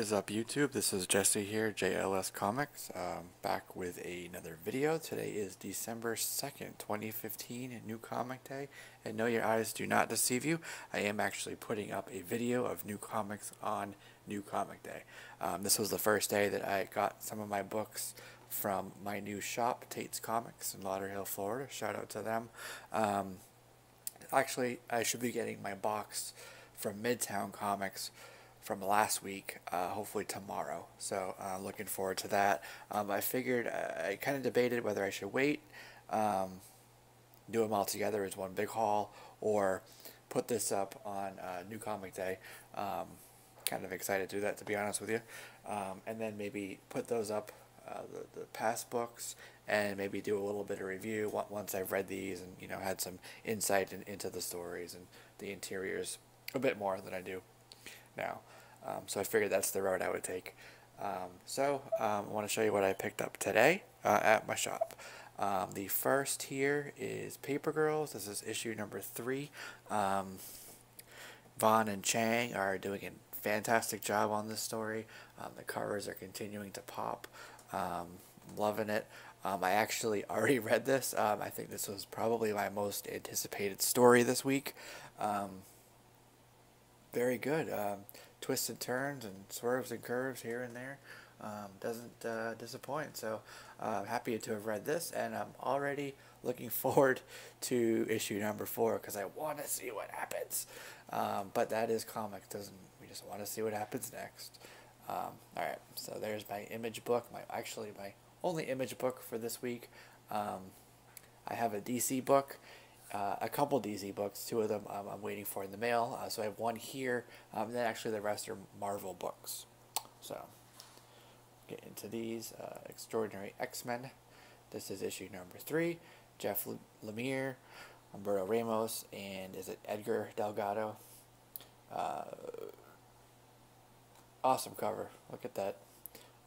Is up YouTube? This is Jesse here, JLS Comics, um, back with another video. Today is December 2nd, 2015, New Comic Day, and no your eyes do not deceive you. I am actually putting up a video of new comics on New Comic Day. Um, this was the first day that I got some of my books from my new shop, Tate's Comics in Lauderhill, Florida. Shout out to them. Um, actually, I should be getting my box from Midtown Comics from last week, uh, hopefully tomorrow. So uh, looking forward to that. Um, I figured uh, I kind of debated whether I should wait, um, do them all together as one big haul, or put this up on uh, New Comic Day. Um, kind of excited to do that, to be honest with you. Um, and then maybe put those up, uh, the, the past books, and maybe do a little bit of review once I've read these and you know had some insight in, into the stories and the interiors a bit more than I do now. Um, so I figured that's the road I would take. Um, so um, I want to show you what I picked up today uh, at my shop. Um, the first here is Paper Girls. This is issue number three. Um, Vaughan and Chiang are doing a fantastic job on this story. Um, the covers are continuing to pop. loving it. I actually already read this. I think this was probably my most anticipated story this week very good. Um, twists and turns and swerves and curves here and there. Um, doesn't uh, disappoint. So I'm uh, happy to have read this, and I'm already looking forward to issue number four because I want to see what happens. Um, but that is comic, doesn't we? Just want to see what happens next. Um, all right, so there's my image book. My actually my only image book for this week. Um, I have a DC book uh, a couple DC books. Two of them um, I'm waiting for in the mail. Uh, so I have one here, um, and then actually the rest are Marvel books. So get into these. Uh, Extraordinary X-Men. This is issue number three. Jeff Lemire, Humberto Ramos, and is it Edgar Delgado? Uh, awesome cover. Look at that.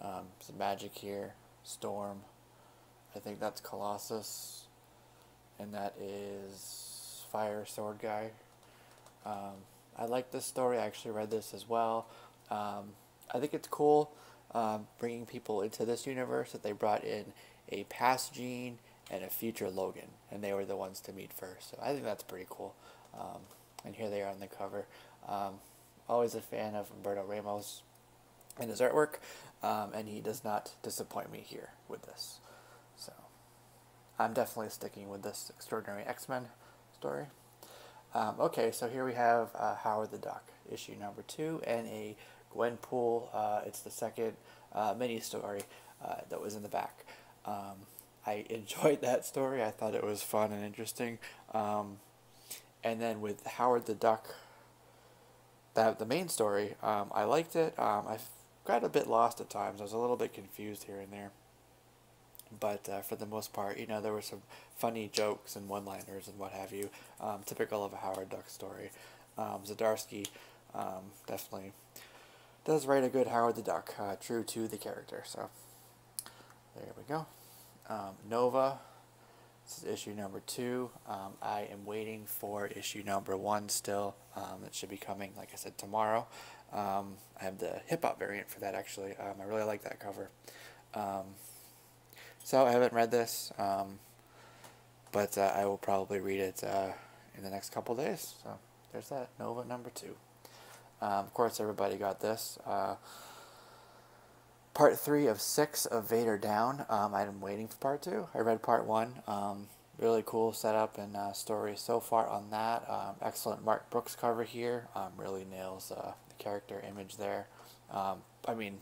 Um, some magic here. Storm. I think that's Colossus and that is Fire Sword Guy. Um, I like this story. I actually read this as well. Um, I think it's cool um, bringing people into this universe that they brought in a past Jean and a future Logan, and they were the ones to meet first. So I think that's pretty cool. Um, and here they are on the cover. Um, always a fan of Humberto Ramos and his artwork, um, and he does not disappoint me here with this. I'm definitely sticking with this Extraordinary X-Men story. Um, okay, so here we have uh, Howard the Duck, issue number two, and a Gwenpool. Uh, it's the second uh, mini story uh, that was in the back. Um, I enjoyed that story. I thought it was fun and interesting. Um, and then with Howard the Duck, that the main story, um, I liked it. Um, I got a bit lost at times. I was a little bit confused here and there but uh, for the most part, you know, there were some funny jokes and one-liners and what have you, um, typical of a Howard Duck story. Um, Zdarsky um, definitely does write a good Howard the Duck, uh, true to the character. So there we go. Um, Nova. This is issue number two. Um, I am waiting for issue number one still. Um, it should be coming, like I said, tomorrow. I have the hip hop variant for that actually. I really like that cover. So I haven't read this, um, but uh, I will probably read it uh, in the next couple days. So there's that, Nova number two. Um, of course, everybody got this. Uh, part three of six of Vader Down. Um, I'm waiting for part two. I read part one. Um, really cool setup and uh, story so far on that. Um, excellent Mark Brooks cover here. Um, really nails uh, the character image there. I mean,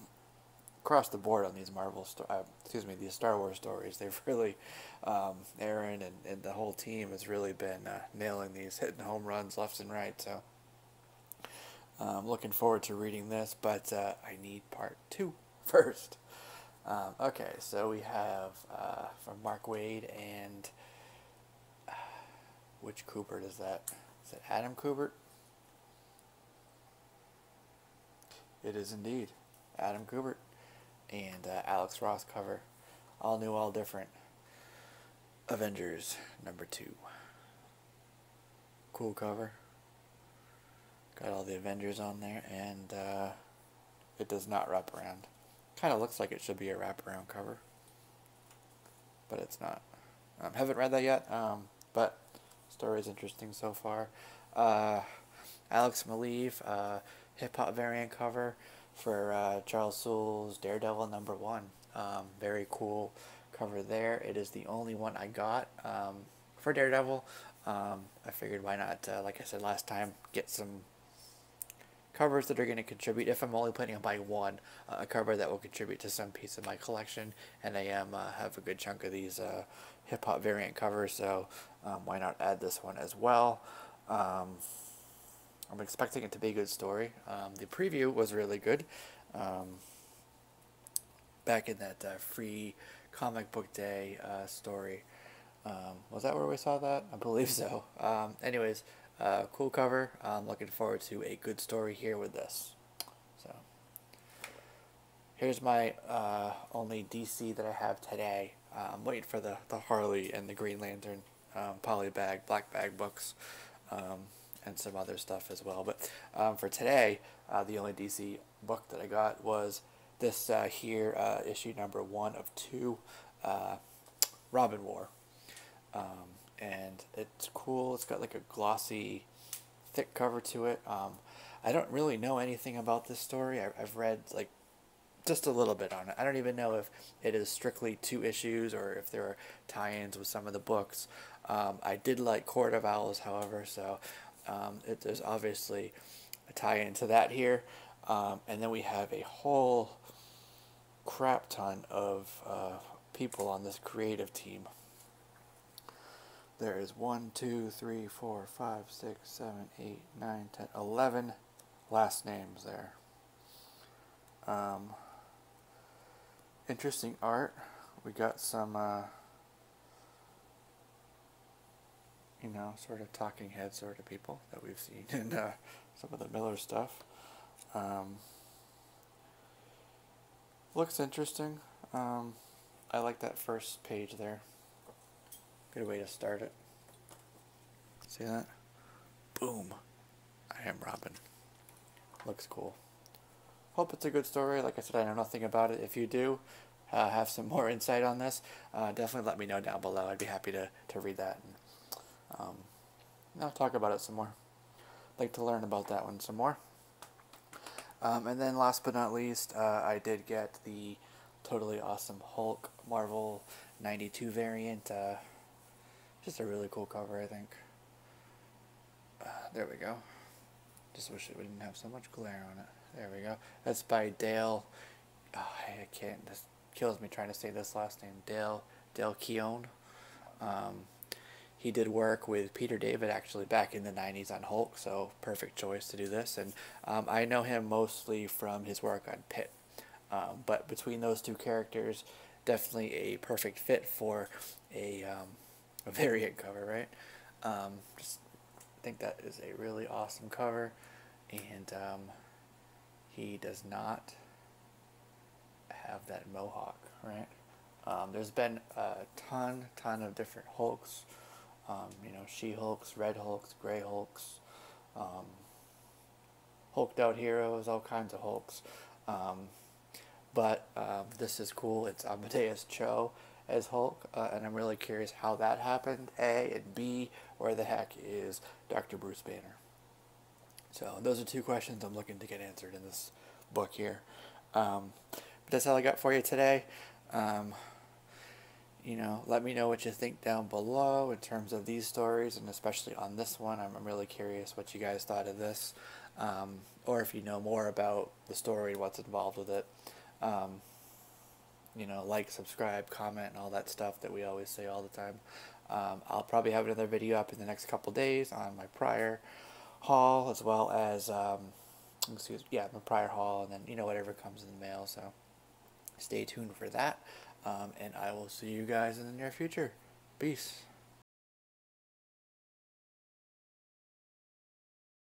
across the board on these Marvel, uh, excuse me, these Star Wars stories. They've really, um, Aaron and, and the whole team has really been uh, nailing these, hitting home runs left and right. So I'm um, looking forward to reading this, but uh, I need part two first. Um, okay, so we have uh, from Mark Waid and which Kubert is that? Is it Adam Kubert? It is indeed Adam Kubert and uh, Alex Ross cover. All new, all different. Avengers number two. Cool cover. Got all the Avengers on there, and uh, it does not wrap around. Kind of looks like it should be a wraparound cover, but it's not. Um, haven't read that yet, um, but story is interesting so far. Uh, Alex Maleev, uh, hip hop variant cover for uh, Charles Soule's Daredevil number one. Um, very cool cover there. It is the only one I got um, for Daredevil. Um, I figured why not, uh, like I said last time, get some covers that are going to contribute, if I'm only planning on buying one, uh, a cover that will contribute to some piece of my collection, and I am uh, have a good chunk of these uh, hip-hop variant covers, so um, why not add this one as well. Um, I'm expecting it to be a good story. Um, the preview was really good. Um, back in that uh, free comic book day uh, story. Um, was that where we saw that? I believe so. Um, anyways, uh, cool cover. I'm looking forward to a good story here with this. So, here's my uh, only DC that I have today. Uh, I'm waiting for the, the Harley and the Green Lantern um, polybag, black bag books, um, and some other stuff as well. But um, for today, uh, the only DC book that I got was this uh, here, uh, issue number one of two, Robin War. Um, and it's cool. It's got like a glossy, thick cover to it. Um, I don't really know anything about this story. I, I've read like just a little bit on it. I don't even know if it is strictly two issues or if there are tie-ins with some of the books. Um, I did like Court of Owls, however, so um, it, there's obviously a tie into that here. Um, and then we have a whole crap ton of uh, people on this creative team. There is 1, 2, 3, 4, 5, 6, 7, 8, 9, 10, 11 last names there. Um, interesting art. We got some, uh, you know, sort of talking head sort of people that we've seen in uh, some of the Miller stuff. Um, looks interesting. Um, I like that first page there. Good way to start it. See that? Boom. I am Robin. Looks cool. Hope it's a good story. Like I said, I know nothing about it. If you do uh, have some more insight on this, uh, definitely let me know down below. I'd be happy to, to read that um, I'll talk about it some more. I'd like to learn about that one some more. Um, and then last but not least, uh, I did get the totally awesome Hulk Marvel 92 variant. Uh, just a really cool cover, I think. Uh, there we go. Just wish it didn't have so much glare on it. There we go. That's by Dale. Oh, I can't. This kills me trying to say this last name. Dale Dale Keown. Um, he did work with Peter David actually back in the 90s on Hulk, so perfect choice to do this. And um, I know him mostly from his work on Pitt. Um, but between those two characters, definitely a perfect fit for a um, a variant cover, right? Um, just think that is a really awesome cover, and um, he does not have that mohawk, right? Um, there's been a ton, ton of different Hulks, um, you know, She-Hulks, Red Hulks, Gray Hulks, um, Hulked out heroes, all kinds of Hulks. Um, but this is cool. It's Amadeus Cho as Hulk, uh, and I'm really curious how that happened, A, and B, where the heck is Dr. Bruce Banner? So those are two questions I'm looking to get answered in this book here. Um, but that's all I got for you today. Um, you know, let me know what you think down below in terms of these stories, and especially on this one. I'm, I'm really curious what you guys thought of this, um, or if you know more about the story and what's involved with it. Um, you know, like, subscribe, comment, and all that stuff that we always say all the time. Um, I'll probably have another video up in the next couple days on my prior haul, as well as, um, excuse yeah, my prior haul, and then, you know, whatever comes in the mail, so stay tuned for that, um, and I will see you guys in the near future. Peace.